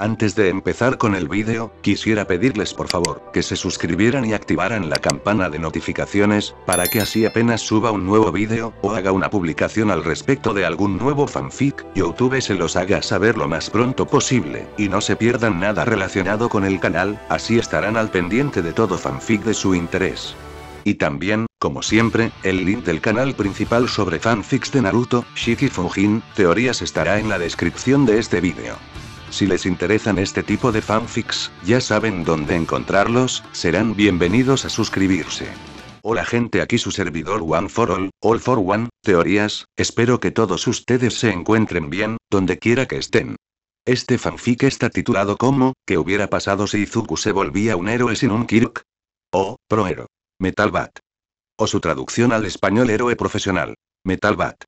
Antes de empezar con el vídeo, quisiera pedirles por favor que se suscribieran y activaran la campana de notificaciones, para que así apenas suba un nuevo vídeo, o haga una publicación al respecto de algún nuevo fanfic, YouTube se los haga saber lo más pronto posible, y no se pierdan nada relacionado con el canal, así estarán al pendiente de todo fanfic de su interés. Y también, como siempre, el link del canal principal sobre fanfics de Naruto, Shiki Fujin, teorías estará en la descripción de este vídeo. Si les interesan este tipo de fanfics, ya saben dónde encontrarlos, serán bienvenidos a suscribirse. Hola gente aquí su servidor One for All, All for One, teorías, espero que todos ustedes se encuentren bien, donde quiera que estén. Este fanfic está titulado como, ¿qué hubiera pasado si Izuku se volvía un héroe sin un Kirk? O, Prohero. Metal Bat. O su traducción al español héroe profesional. Metal Bat.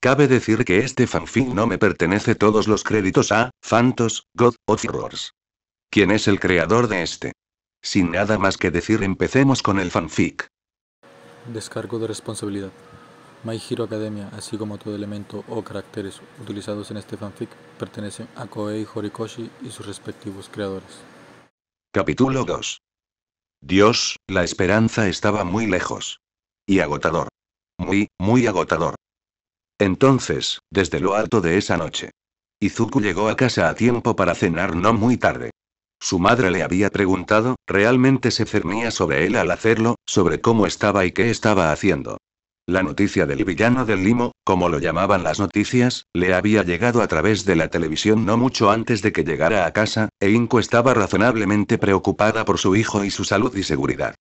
Cabe decir que este fanfic no me pertenece todos los créditos a Phantos, God of Horrors. ¿Quién es el creador de este? Sin nada más que decir, empecemos con el fanfic. Descargo de responsabilidad. My Hero Academia, así como todo elemento o caracteres utilizados en este fanfic, pertenecen a Koei Horikoshi y sus respectivos creadores. Capítulo 2. Dios, la esperanza estaba muy lejos. Y agotador. Muy, muy agotador. Entonces, desde lo alto de esa noche. Izuku llegó a casa a tiempo para cenar no muy tarde. Su madre le había preguntado, realmente se cernía sobre él al hacerlo, sobre cómo estaba y qué estaba haciendo. La noticia del villano del limo, como lo llamaban las noticias, le había llegado a través de la televisión no mucho antes de que llegara a casa, e Inko estaba razonablemente preocupada por su hijo y su salud y seguridad.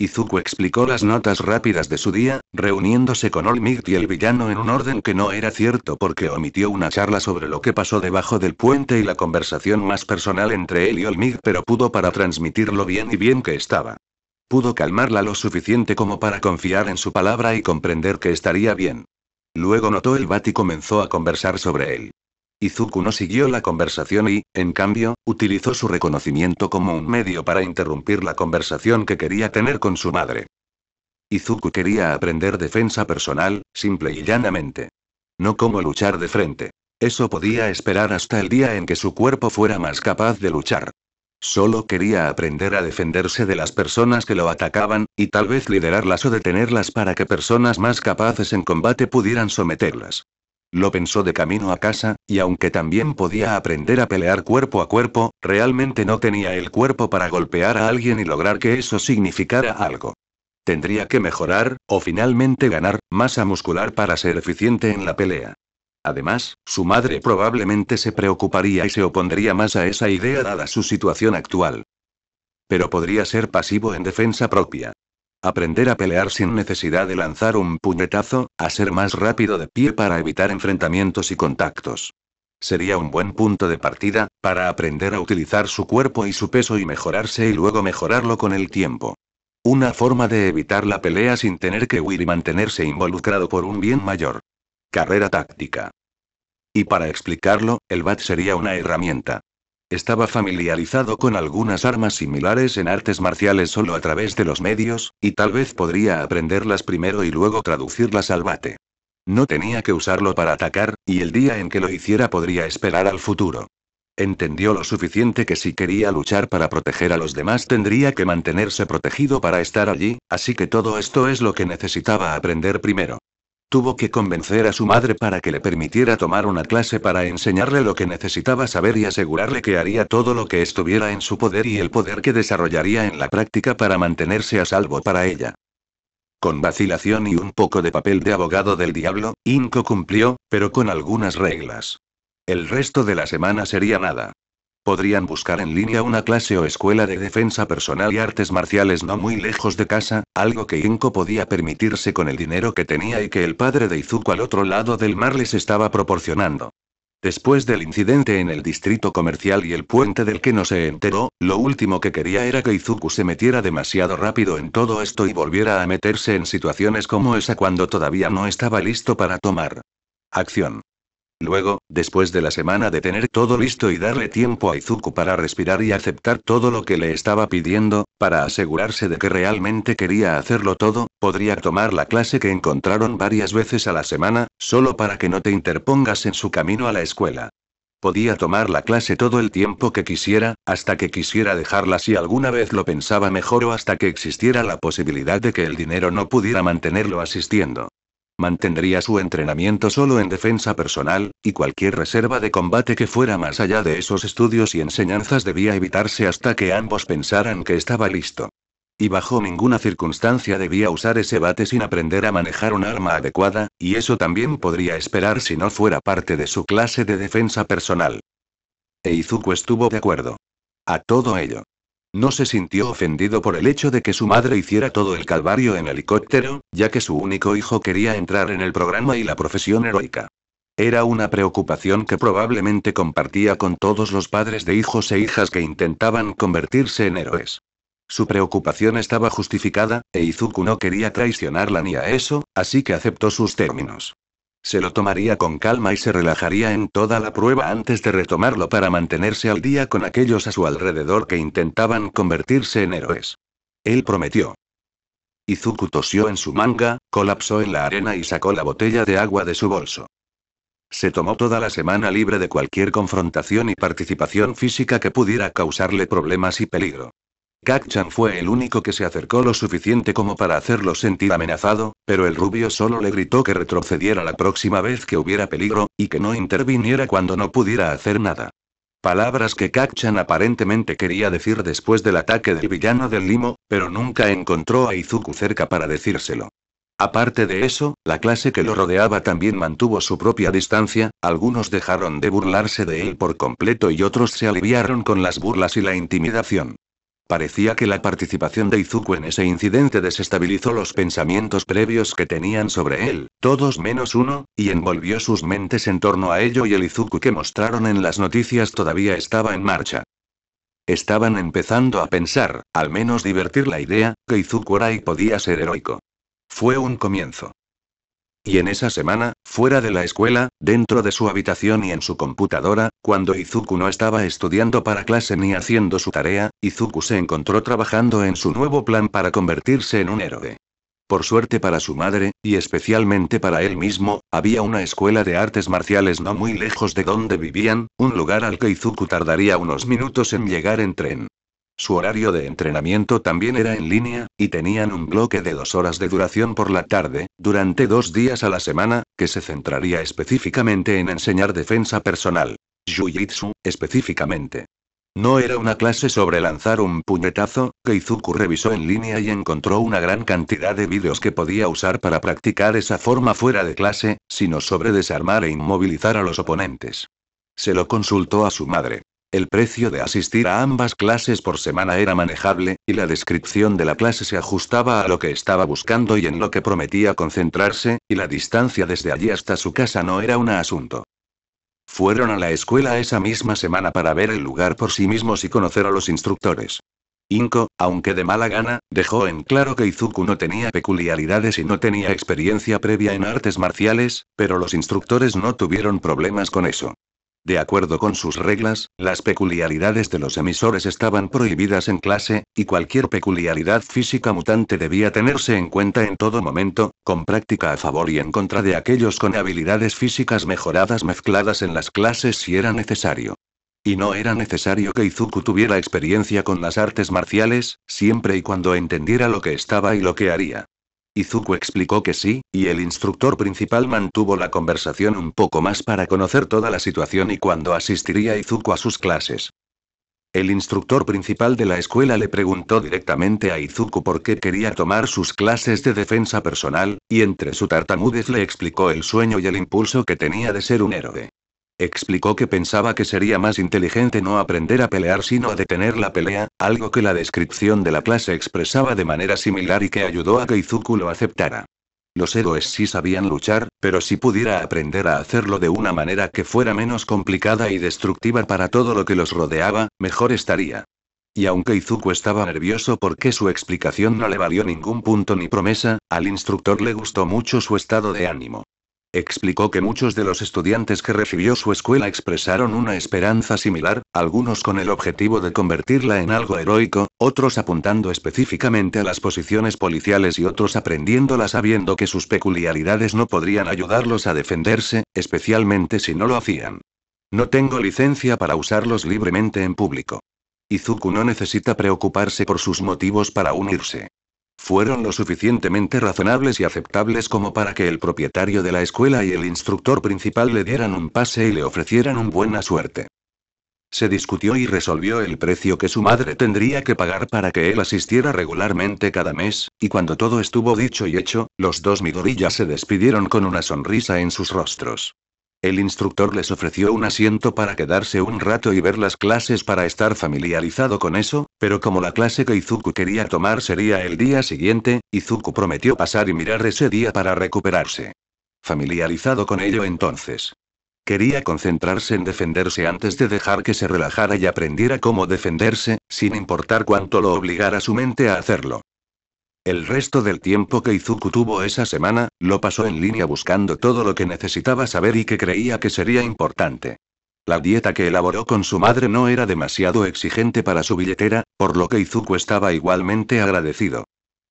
Izuku explicó las notas rápidas de su día, reuniéndose con Olmigt y el villano en un orden que no era cierto porque omitió una charla sobre lo que pasó debajo del puente y la conversación más personal entre él y Olmigt, pero pudo para transmitir lo bien y bien que estaba. Pudo calmarla lo suficiente como para confiar en su palabra y comprender que estaría bien. Luego notó el bat y comenzó a conversar sobre él. Izuku no siguió la conversación y, en cambio, utilizó su reconocimiento como un medio para interrumpir la conversación que quería tener con su madre. Izuku quería aprender defensa personal, simple y llanamente. No cómo luchar de frente. Eso podía esperar hasta el día en que su cuerpo fuera más capaz de luchar. Solo quería aprender a defenderse de las personas que lo atacaban, y tal vez liderarlas o detenerlas para que personas más capaces en combate pudieran someterlas. Lo pensó de camino a casa, y aunque también podía aprender a pelear cuerpo a cuerpo, realmente no tenía el cuerpo para golpear a alguien y lograr que eso significara algo. Tendría que mejorar, o finalmente ganar, masa muscular para ser eficiente en la pelea. Además, su madre probablemente se preocuparía y se opondría más a esa idea dada su situación actual. Pero podría ser pasivo en defensa propia. Aprender a pelear sin necesidad de lanzar un puñetazo, a ser más rápido de pie para evitar enfrentamientos y contactos. Sería un buen punto de partida, para aprender a utilizar su cuerpo y su peso y mejorarse y luego mejorarlo con el tiempo. Una forma de evitar la pelea sin tener que huir y mantenerse involucrado por un bien mayor. Carrera táctica. Y para explicarlo, el BAT sería una herramienta. Estaba familiarizado con algunas armas similares en artes marciales solo a través de los medios, y tal vez podría aprenderlas primero y luego traducirlas al bate. No tenía que usarlo para atacar, y el día en que lo hiciera podría esperar al futuro. Entendió lo suficiente que si quería luchar para proteger a los demás tendría que mantenerse protegido para estar allí, así que todo esto es lo que necesitaba aprender primero. Tuvo que convencer a su madre para que le permitiera tomar una clase para enseñarle lo que necesitaba saber y asegurarle que haría todo lo que estuviera en su poder y el poder que desarrollaría en la práctica para mantenerse a salvo para ella. Con vacilación y un poco de papel de abogado del diablo, Inco cumplió, pero con algunas reglas. El resto de la semana sería nada. Podrían buscar en línea una clase o escuela de defensa personal y artes marciales no muy lejos de casa, algo que Inko podía permitirse con el dinero que tenía y que el padre de Izuku al otro lado del mar les estaba proporcionando. Después del incidente en el distrito comercial y el puente del que no se enteró, lo último que quería era que Izuku se metiera demasiado rápido en todo esto y volviera a meterse en situaciones como esa cuando todavía no estaba listo para tomar acción. Luego, después de la semana de tener todo listo y darle tiempo a Izuku para respirar y aceptar todo lo que le estaba pidiendo, para asegurarse de que realmente quería hacerlo todo, podría tomar la clase que encontraron varias veces a la semana, solo para que no te interpongas en su camino a la escuela. Podía tomar la clase todo el tiempo que quisiera, hasta que quisiera dejarla si alguna vez lo pensaba mejor o hasta que existiera la posibilidad de que el dinero no pudiera mantenerlo asistiendo. Mantendría su entrenamiento solo en defensa personal, y cualquier reserva de combate que fuera más allá de esos estudios y enseñanzas debía evitarse hasta que ambos pensaran que estaba listo. Y bajo ninguna circunstancia debía usar ese bate sin aprender a manejar un arma adecuada, y eso también podría esperar si no fuera parte de su clase de defensa personal. Eizuku estuvo de acuerdo. A todo ello. No se sintió ofendido por el hecho de que su madre hiciera todo el calvario en helicóptero, ya que su único hijo quería entrar en el programa y la profesión heroica. Era una preocupación que probablemente compartía con todos los padres de hijos e hijas que intentaban convertirse en héroes. Su preocupación estaba justificada, e Izuku no quería traicionarla ni a eso, así que aceptó sus términos. Se lo tomaría con calma y se relajaría en toda la prueba antes de retomarlo para mantenerse al día con aquellos a su alrededor que intentaban convertirse en héroes. Él prometió. Izuku tosió en su manga, colapsó en la arena y sacó la botella de agua de su bolso. Se tomó toda la semana libre de cualquier confrontación y participación física que pudiera causarle problemas y peligro. Kak-chan fue el único que se acercó lo suficiente como para hacerlo sentir amenazado, pero el rubio solo le gritó que retrocediera la próxima vez que hubiera peligro, y que no interviniera cuando no pudiera hacer nada. Palabras que Kak-chan aparentemente quería decir después del ataque del villano del limo, pero nunca encontró a Izuku cerca para decírselo. Aparte de eso, la clase que lo rodeaba también mantuvo su propia distancia, algunos dejaron de burlarse de él por completo y otros se aliviaron con las burlas y la intimidación. Parecía que la participación de Izuku en ese incidente desestabilizó los pensamientos previos que tenían sobre él, todos menos uno, y envolvió sus mentes en torno a ello y el Izuku que mostraron en las noticias todavía estaba en marcha. Estaban empezando a pensar, al menos divertir la idea, que Izuku era y podía ser heroico. Fue un comienzo. Y en esa semana, fuera de la escuela, dentro de su habitación y en su computadora, cuando Izuku no estaba estudiando para clase ni haciendo su tarea, Izuku se encontró trabajando en su nuevo plan para convertirse en un héroe. Por suerte para su madre, y especialmente para él mismo, había una escuela de artes marciales no muy lejos de donde vivían, un lugar al que Izuku tardaría unos minutos en llegar en tren. Su horario de entrenamiento también era en línea, y tenían un bloque de dos horas de duración por la tarde, durante dos días a la semana, que se centraría específicamente en enseñar defensa personal. Jiu-Jitsu, específicamente. No era una clase sobre lanzar un puñetazo, que Izuku revisó en línea y encontró una gran cantidad de vídeos que podía usar para practicar esa forma fuera de clase, sino sobre desarmar e inmovilizar a los oponentes. Se lo consultó a su madre. El precio de asistir a ambas clases por semana era manejable, y la descripción de la clase se ajustaba a lo que estaba buscando y en lo que prometía concentrarse, y la distancia desde allí hasta su casa no era un asunto. Fueron a la escuela esa misma semana para ver el lugar por sí mismos y conocer a los instructores. Inko, aunque de mala gana, dejó en claro que Izuku no tenía peculiaridades y no tenía experiencia previa en artes marciales, pero los instructores no tuvieron problemas con eso. De acuerdo con sus reglas, las peculiaridades de los emisores estaban prohibidas en clase, y cualquier peculiaridad física mutante debía tenerse en cuenta en todo momento, con práctica a favor y en contra de aquellos con habilidades físicas mejoradas mezcladas en las clases si era necesario. Y no era necesario que Izuku tuviera experiencia con las artes marciales, siempre y cuando entendiera lo que estaba y lo que haría. Izuku explicó que sí, y el instructor principal mantuvo la conversación un poco más para conocer toda la situación y cuándo asistiría Izuku a sus clases. El instructor principal de la escuela le preguntó directamente a Izuku por qué quería tomar sus clases de defensa personal, y entre su tartamudez le explicó el sueño y el impulso que tenía de ser un héroe. Explicó que pensaba que sería más inteligente no aprender a pelear sino a detener la pelea, algo que la descripción de la clase expresaba de manera similar y que ayudó a que Izuku lo aceptara. Los héroes sí sabían luchar, pero si pudiera aprender a hacerlo de una manera que fuera menos complicada y destructiva para todo lo que los rodeaba, mejor estaría. Y aunque Izuku estaba nervioso porque su explicación no le valió ningún punto ni promesa, al instructor le gustó mucho su estado de ánimo. Explicó que muchos de los estudiantes que recibió su escuela expresaron una esperanza similar, algunos con el objetivo de convertirla en algo heroico, otros apuntando específicamente a las posiciones policiales y otros aprendiéndola sabiendo que sus peculiaridades no podrían ayudarlos a defenderse, especialmente si no lo hacían. No tengo licencia para usarlos libremente en público. Izuku no necesita preocuparse por sus motivos para unirse. Fueron lo suficientemente razonables y aceptables como para que el propietario de la escuela y el instructor principal le dieran un pase y le ofrecieran un buena suerte. Se discutió y resolvió el precio que su madre tendría que pagar para que él asistiera regularmente cada mes, y cuando todo estuvo dicho y hecho, los dos Midorilla se despidieron con una sonrisa en sus rostros. El instructor les ofreció un asiento para quedarse un rato y ver las clases para estar familiarizado con eso, pero como la clase que Izuku quería tomar sería el día siguiente, Izuku prometió pasar y mirar ese día para recuperarse. Familiarizado con ello entonces. Quería concentrarse en defenderse antes de dejar que se relajara y aprendiera cómo defenderse, sin importar cuánto lo obligara su mente a hacerlo. El resto del tiempo que Izuku tuvo esa semana, lo pasó en línea buscando todo lo que necesitaba saber y que creía que sería importante. La dieta que elaboró con su madre no era demasiado exigente para su billetera, por lo que Izuku estaba igualmente agradecido.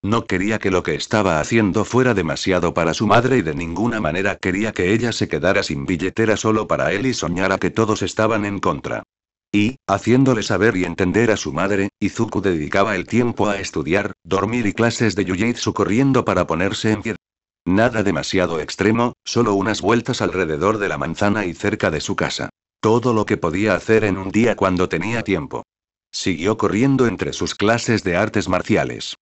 No quería que lo que estaba haciendo fuera demasiado para su madre y de ninguna manera quería que ella se quedara sin billetera solo para él y soñara que todos estaban en contra. Y, haciéndole saber y entender a su madre, Izuku dedicaba el tiempo a estudiar, dormir y clases de Jujutsu corriendo para ponerse en pie. Nada demasiado extremo, solo unas vueltas alrededor de la manzana y cerca de su casa. Todo lo que podía hacer en un día cuando tenía tiempo. Siguió corriendo entre sus clases de artes marciales.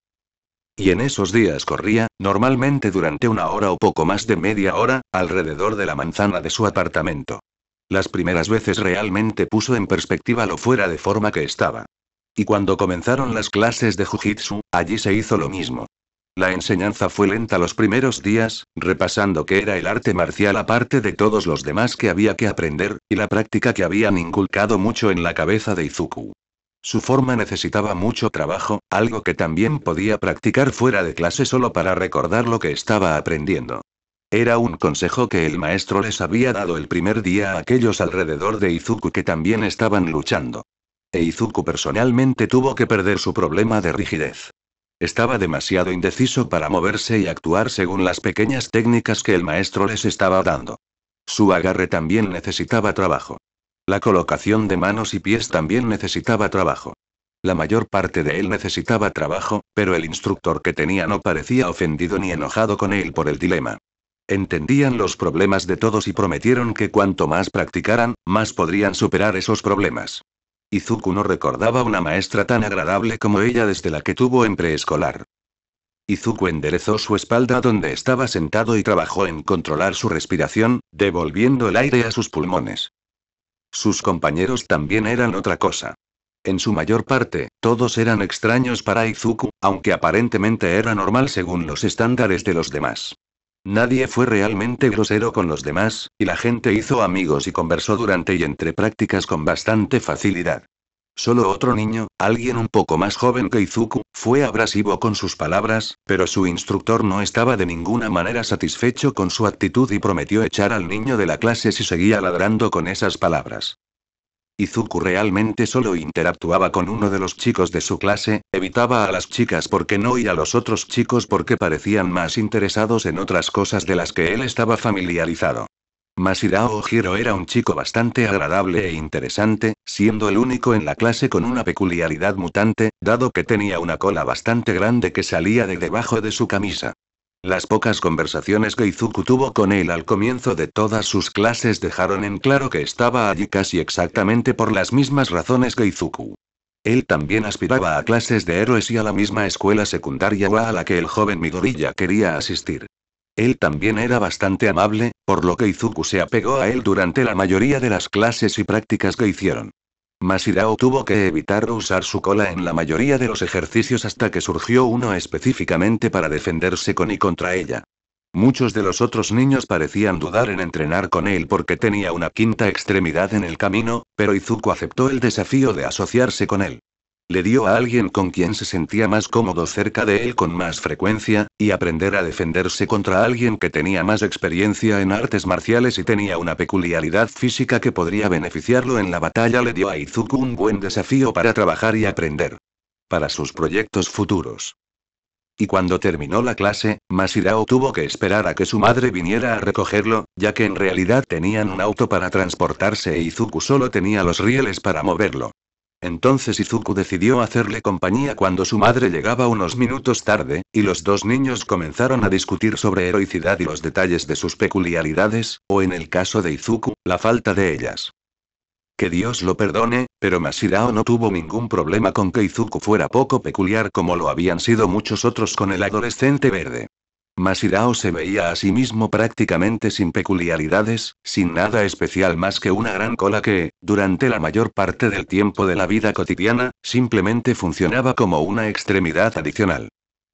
Y en esos días corría, normalmente durante una hora o poco más de media hora, alrededor de la manzana de su apartamento. Las primeras veces realmente puso en perspectiva lo fuera de forma que estaba. Y cuando comenzaron las clases de Jiu-Jitsu, allí se hizo lo mismo. La enseñanza fue lenta los primeros días, repasando qué era el arte marcial aparte de todos los demás que había que aprender, y la práctica que habían inculcado mucho en la cabeza de Izuku. Su forma necesitaba mucho trabajo, algo que también podía practicar fuera de clase solo para recordar lo que estaba aprendiendo. Era un consejo que el maestro les había dado el primer día a aquellos alrededor de Izuku que también estaban luchando. E Izuku personalmente tuvo que perder su problema de rigidez. Estaba demasiado indeciso para moverse y actuar según las pequeñas técnicas que el maestro les estaba dando. Su agarre también necesitaba trabajo. La colocación de manos y pies también necesitaba trabajo. La mayor parte de él necesitaba trabajo, pero el instructor que tenía no parecía ofendido ni enojado con él por el dilema. Entendían los problemas de todos y prometieron que cuanto más practicaran, más podrían superar esos problemas. Izuku no recordaba una maestra tan agradable como ella desde la que tuvo en preescolar. Izuku enderezó su espalda donde estaba sentado y trabajó en controlar su respiración, devolviendo el aire a sus pulmones. Sus compañeros también eran otra cosa. En su mayor parte, todos eran extraños para Izuku, aunque aparentemente era normal según los estándares de los demás. Nadie fue realmente grosero con los demás, y la gente hizo amigos y conversó durante y entre prácticas con bastante facilidad. Solo otro niño, alguien un poco más joven que Izuku, fue abrasivo con sus palabras, pero su instructor no estaba de ninguna manera satisfecho con su actitud y prometió echar al niño de la clase si seguía ladrando con esas palabras. Izuku realmente solo interactuaba con uno de los chicos de su clase, evitaba a las chicas porque no y a los otros chicos porque parecían más interesados en otras cosas de las que él estaba familiarizado. Masirao Ojiro era un chico bastante agradable e interesante, siendo el único en la clase con una peculiaridad mutante, dado que tenía una cola bastante grande que salía de debajo de su camisa. Las pocas conversaciones que Izuku tuvo con él al comienzo de todas sus clases dejaron en claro que estaba allí casi exactamente por las mismas razones que Izuku. Él también aspiraba a clases de héroes y a la misma escuela secundaria a la que el joven Midoriya quería asistir. Él también era bastante amable, por lo que Izuku se apegó a él durante la mayoría de las clases y prácticas que hicieron. Masirao tuvo que evitar usar su cola en la mayoría de los ejercicios hasta que surgió uno específicamente para defenderse con y contra ella. Muchos de los otros niños parecían dudar en entrenar con él porque tenía una quinta extremidad en el camino, pero Izuku aceptó el desafío de asociarse con él. Le dio a alguien con quien se sentía más cómodo cerca de él con más frecuencia, y aprender a defenderse contra alguien que tenía más experiencia en artes marciales y tenía una peculiaridad física que podría beneficiarlo en la batalla le dio a Izuku un buen desafío para trabajar y aprender. Para sus proyectos futuros. Y cuando terminó la clase, Masirao tuvo que esperar a que su madre viniera a recogerlo, ya que en realidad tenían un auto para transportarse e Izuku solo tenía los rieles para moverlo. Entonces Izuku decidió hacerle compañía cuando su madre llegaba unos minutos tarde, y los dos niños comenzaron a discutir sobre heroicidad y los detalles de sus peculiaridades, o en el caso de Izuku, la falta de ellas. Que Dios lo perdone, pero Masirao no tuvo ningún problema con que Izuku fuera poco peculiar como lo habían sido muchos otros con el adolescente verde. Masirao se veía a sí mismo prácticamente sin peculiaridades, sin nada especial más que una gran cola que, durante la mayor parte del tiempo de la vida cotidiana, simplemente funcionaba como una extremidad adicional.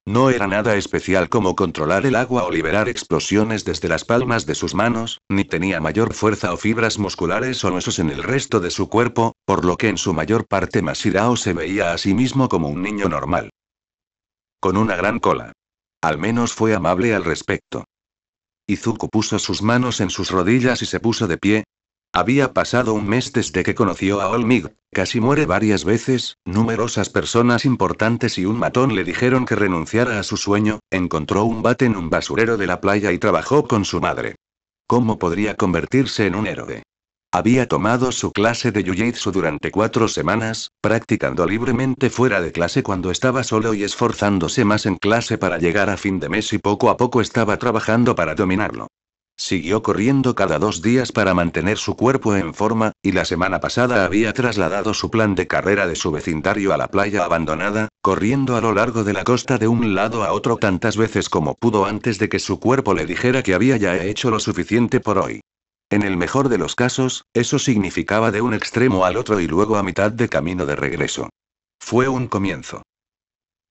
No era nada especial como controlar el agua o liberar explosiones desde las palmas de sus manos, ni tenía mayor fuerza o fibras musculares o huesos en el resto de su cuerpo, por lo que en su mayor parte Masirao se veía a sí mismo como un niño normal. Con una gran cola. Al menos fue amable al respecto. Izuku puso sus manos en sus rodillas y se puso de pie. Había pasado un mes desde que conoció a Olmig, casi muere varias veces, numerosas personas importantes y un matón le dijeron que renunciara a su sueño, encontró un bate en un basurero de la playa y trabajó con su madre. ¿Cómo podría convertirse en un héroe? Había tomado su clase de Jiu-Jitsu durante cuatro semanas, practicando libremente fuera de clase cuando estaba solo y esforzándose más en clase para llegar a fin de mes y poco a poco estaba trabajando para dominarlo. Siguió corriendo cada dos días para mantener su cuerpo en forma, y la semana pasada había trasladado su plan de carrera de su vecindario a la playa abandonada, corriendo a lo largo de la costa de un lado a otro tantas veces como pudo antes de que su cuerpo le dijera que había ya hecho lo suficiente por hoy. En el mejor de los casos, eso significaba de un extremo al otro y luego a mitad de camino de regreso. Fue un comienzo.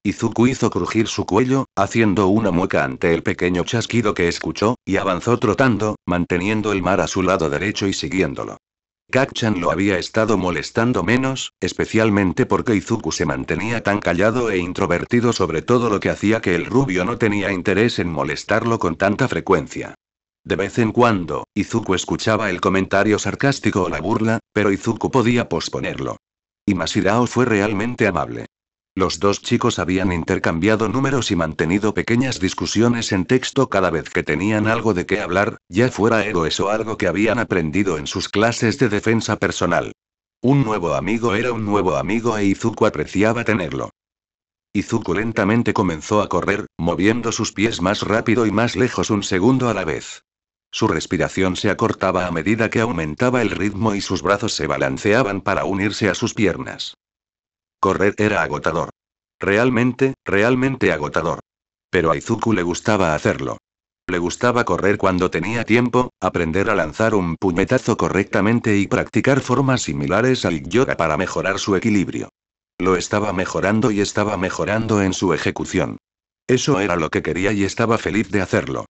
Izuku hizo crujir su cuello, haciendo una mueca ante el pequeño chasquido que escuchó, y avanzó trotando, manteniendo el mar a su lado derecho y siguiéndolo. Kakchan lo había estado molestando menos, especialmente porque Izuku se mantenía tan callado e introvertido sobre todo lo que hacía que el rubio no tenía interés en molestarlo con tanta frecuencia. De vez en cuando, Izuku escuchaba el comentario sarcástico o la burla, pero Izuku podía posponerlo. Y Masirao fue realmente amable. Los dos chicos habían intercambiado números y mantenido pequeñas discusiones en texto cada vez que tenían algo de qué hablar, ya fuera héroes o algo que habían aprendido en sus clases de defensa personal. Un nuevo amigo era un nuevo amigo e Izuku apreciaba tenerlo. Izuku lentamente comenzó a correr, moviendo sus pies más rápido y más lejos un segundo a la vez. Su respiración se acortaba a medida que aumentaba el ritmo y sus brazos se balanceaban para unirse a sus piernas. Correr era agotador. Realmente, realmente agotador. Pero a le gustaba hacerlo. Le gustaba correr cuando tenía tiempo, aprender a lanzar un puñetazo correctamente y practicar formas similares al yoga para mejorar su equilibrio. Lo estaba mejorando y estaba mejorando en su ejecución. Eso era lo que quería y estaba feliz de hacerlo.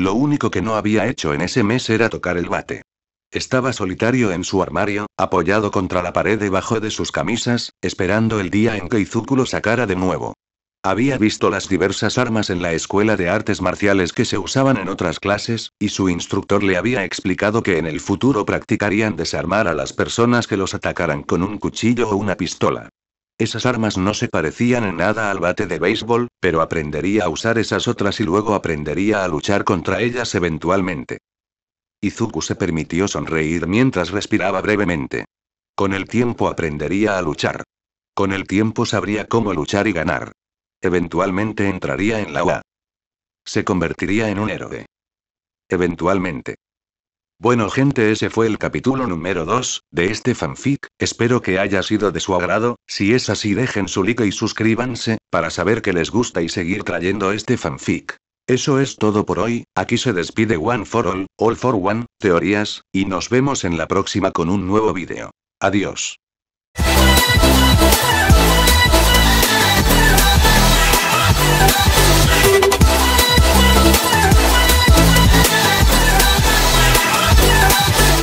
Lo único que no había hecho en ese mes era tocar el bate. Estaba solitario en su armario, apoyado contra la pared debajo de sus camisas, esperando el día en que Izuku lo sacara de nuevo. Había visto las diversas armas en la escuela de artes marciales que se usaban en otras clases, y su instructor le había explicado que en el futuro practicarían desarmar a las personas que los atacaran con un cuchillo o una pistola. Esas armas no se parecían en nada al bate de béisbol, pero aprendería a usar esas otras y luego aprendería a luchar contra ellas eventualmente. Izuku se permitió sonreír mientras respiraba brevemente. Con el tiempo aprendería a luchar. Con el tiempo sabría cómo luchar y ganar. Eventualmente entraría en la UA. Se convertiría en un héroe. Eventualmente. Bueno gente ese fue el capítulo número 2, de este fanfic, espero que haya sido de su agrado, si es así dejen su like y suscríbanse, para saber que les gusta y seguir trayendo este fanfic. Eso es todo por hoy, aquí se despide One for All, All for One, teorías, y nos vemos en la próxima con un nuevo vídeo. Adiós.